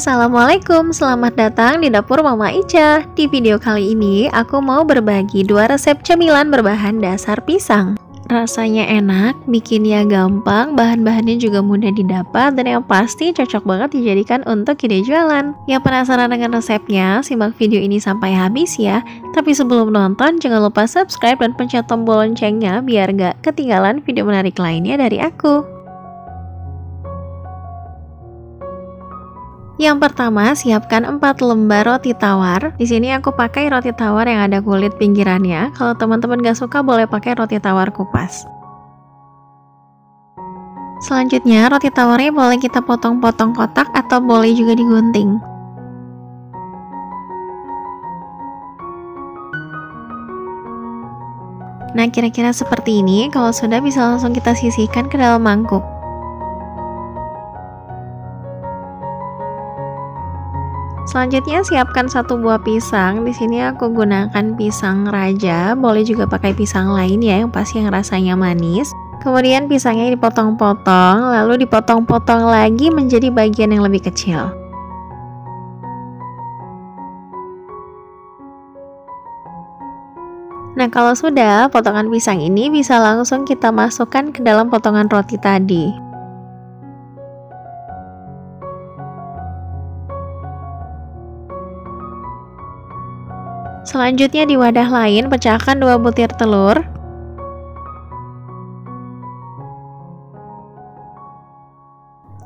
Assalamualaikum, selamat datang di dapur Mama Ica. Di video kali ini, aku mau berbagi dua resep cemilan berbahan dasar pisang. Rasanya enak, bikinnya gampang, bahan-bahannya juga mudah didapat, dan yang pasti cocok banget dijadikan untuk ide jualan. Yang penasaran dengan resepnya, simak video ini sampai habis ya. Tapi sebelum nonton, jangan lupa subscribe dan pencet tombol loncengnya biar gak ketinggalan video menarik lainnya dari aku. Yang pertama, siapkan 4 lembar roti tawar. Di sini aku pakai roti tawar yang ada kulit pinggirannya. Kalau teman-teman gak suka, boleh pakai roti tawar kupas. Selanjutnya, roti tawarnya boleh kita potong-potong kotak atau boleh juga digunting. Nah, kira-kira seperti ini. Kalau sudah, bisa langsung kita sisihkan ke dalam mangkuk. Selanjutnya siapkan satu buah pisang. Di sini aku gunakan pisang raja, boleh juga pakai pisang lain ya yang pasti yang rasanya manis. Kemudian pisangnya dipotong-potong, lalu dipotong-potong lagi menjadi bagian yang lebih kecil. Nah kalau sudah, potongan pisang ini bisa langsung kita masukkan ke dalam potongan roti tadi. Selanjutnya di wadah lain pecahkan 2 butir telur.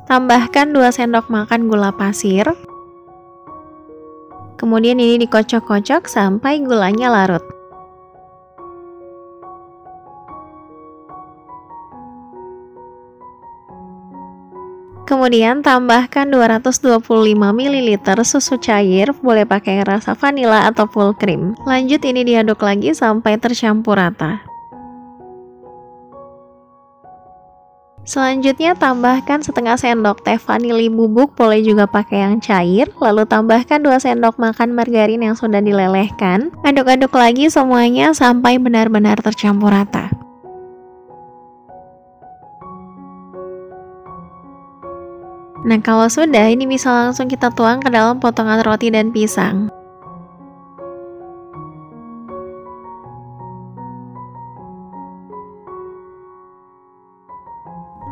Tambahkan 2 sendok makan gula pasir. Kemudian ini dikocok-kocok sampai gulanya larut. Kemudian tambahkan 225 ml susu cair, boleh pakai rasa vanila atau full cream. Lanjut ini diaduk lagi sampai tercampur rata. Selanjutnya tambahkan setengah sendok teh vanili bubuk, boleh juga pakai yang cair. Lalu tambahkan 2 sendok makan margarin yang sudah dilelehkan. Aduk-aduk lagi semuanya sampai benar-benar tercampur rata. Nah kalau sudah ini bisa langsung kita tuang ke dalam potongan roti dan pisang.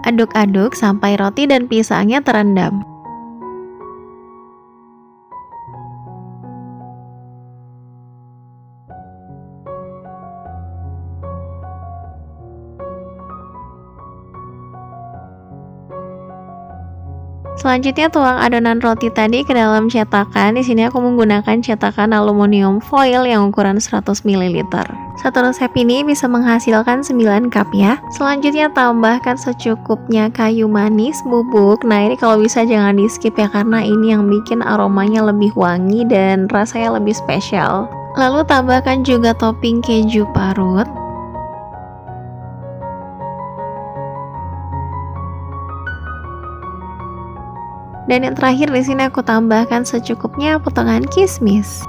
Aduk-aduk sampai roti dan pisangnya terendam Selanjutnya tuang adonan roti tadi ke dalam cetakan. Di sini aku menggunakan cetakan aluminium foil yang ukuran 100 ml. Satu resep ini bisa menghasilkan 9 cup ya. Selanjutnya tambahkan secukupnya kayu manis bubuk. Nah, ini kalau bisa jangan di-skip ya karena ini yang bikin aromanya lebih wangi dan rasanya lebih spesial. Lalu tambahkan juga topping keju parut. Dan yang terakhir di sini aku tambahkan secukupnya potongan kismis.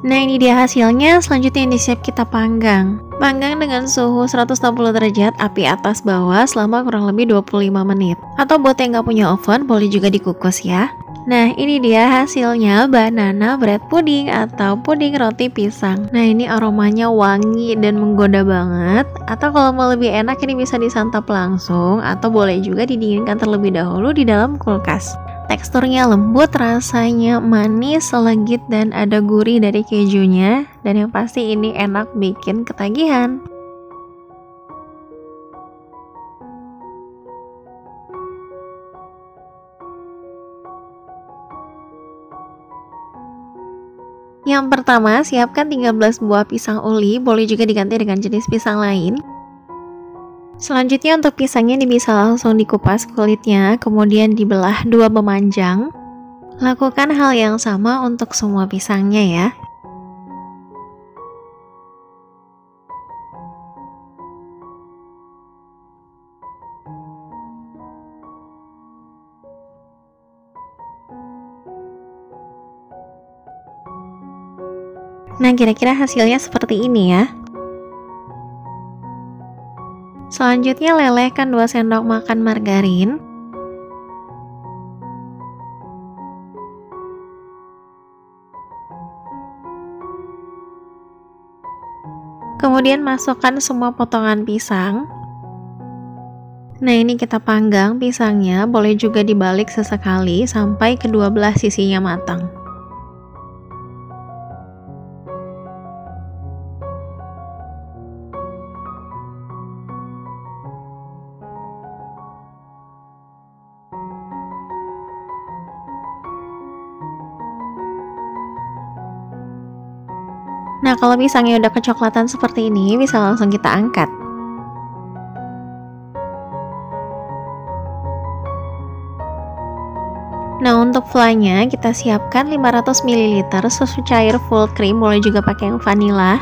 Nah ini dia hasilnya, selanjutnya ini siap kita panggang. Panggang dengan suhu 160 derajat api atas bawah selama kurang lebih 25 menit. Atau buat yang nggak punya oven boleh juga dikukus ya Nah ini dia hasilnya banana bread pudding atau puding roti pisang. Nah ini aromanya wangi dan menggoda banget. Atau kalau mau lebih enak ini bisa disantap langsung Atau boleh juga didinginkan terlebih dahulu di dalam kulkas. Teksturnya lembut, rasanya manis, legit, dan ada gurih dari kejunya. Dan yang pasti ini enak bikin ketagihan Yang pertama, siapkan 13 buah pisang uli, boleh juga diganti dengan jenis pisang lain. Selanjutnya untuk pisangnya ini bisa langsung dikupas kulitnya, kemudian dibelah dua memanjang. Lakukan hal yang sama untuk semua pisangnya ya. Nah, kira-kira hasilnya seperti ini ya. Selanjutnya lelehkan 2 sendok makan margarin. Kemudian masukkan semua potongan pisang. Nah, ini kita panggang pisangnya, boleh juga dibalik sesekali sampai kedua belah sisinya matang. Nah, kalau pisangnya udah kecoklatan seperti ini, bisa langsung kita angkat. Nah, untuk flanya kita siapkan 500 ml susu cair full cream, boleh juga pakai yang vanilla.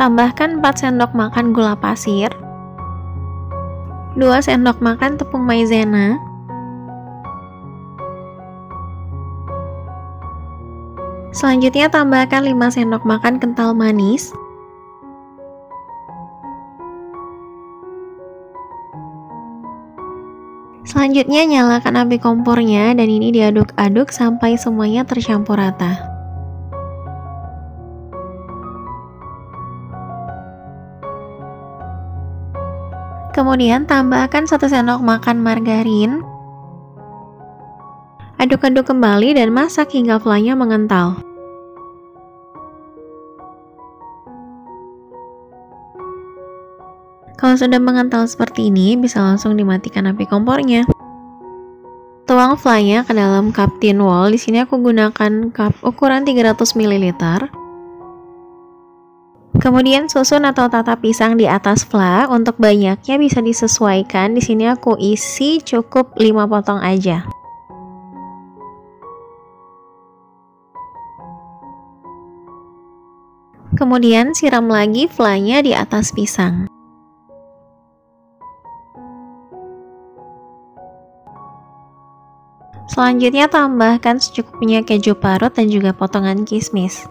Tambahkan 4 sendok makan gula pasir, 2 sendok makan tepung maizena, Selanjutnya tambahkan 5 sendok makan kental manis. Selanjutnya nyalakan api kompornya dan ini diaduk-aduk sampai semuanya tercampur rata. Kemudian tambahkan 1 sendok makan margarin Aduk-aduk kembali dan masak hingga flanya mengental. Kalau sudah mengental seperti ini, bisa langsung dimatikan api kompornya. Tuang flanya ke dalam cup tin wall. Di sini aku gunakan cup ukuran 300 ml. Kemudian susun atau tata pisang di atas fla. Untuk banyaknya bisa disesuaikan. Di sini aku isi cukup 5 potong aja. Kemudian siram lagi flanya di atas pisang. Selanjutnya tambahkan secukupnya keju parut dan juga potongan kismis.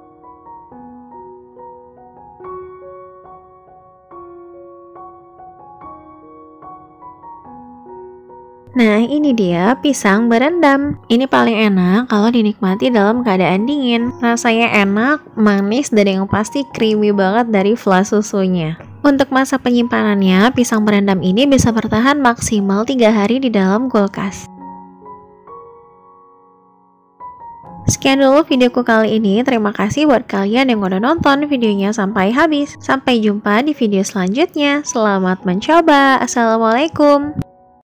Nah, ini dia pisang berendam. Ini paling enak kalau dinikmati dalam keadaan dingin. Rasanya enak, manis, dan yang pasti creamy banget dari fla susunya. Untuk masa penyimpanannya, pisang berendam ini bisa bertahan maksimal 3 hari di dalam kulkas. Sekian dulu videoku kali ini. Terima kasih buat kalian yang udah nonton videonya sampai habis. Sampai jumpa di video selanjutnya. Selamat mencoba. Assalamualaikum.